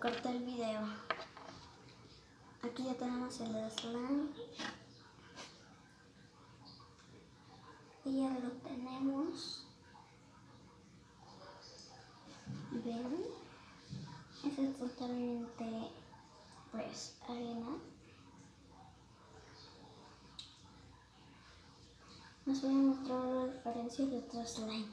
corté el video. Aquí ya tenemos el slime. Y ya lo tenemos. ¿Ven? Ese es totalmente, pues, arena. Nos voy a mostrar la diferencia de otro slime.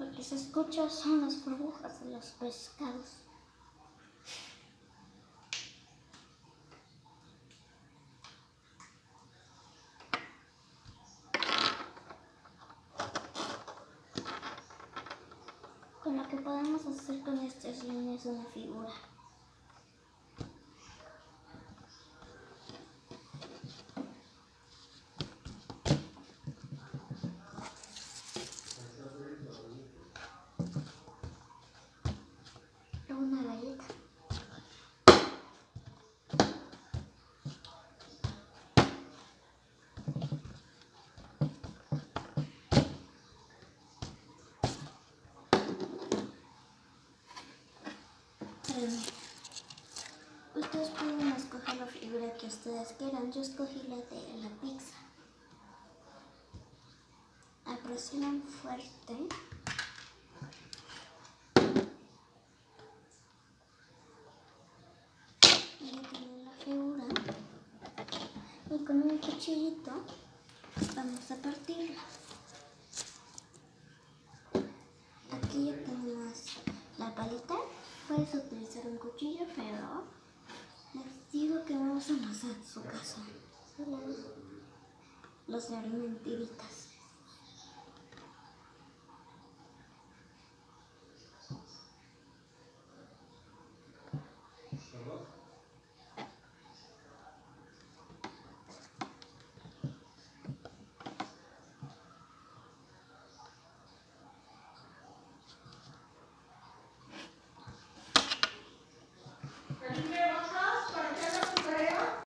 Lo que se escucha son las burbujas de los pescados. Con lo que podemos hacer con este slime es una figura. una galleta. Ustedes pueden escoger la figura que ustedes quieran. Yo escogí la de la pizza. Presionan fuerte. Y tienen la figura. Y con un cuchillito vamos a partirla. Aquí ya tenemos la palita. Puedes utilizar un cuchillo, pero les digo que vamos a amasar su casa. Los de mentiritas.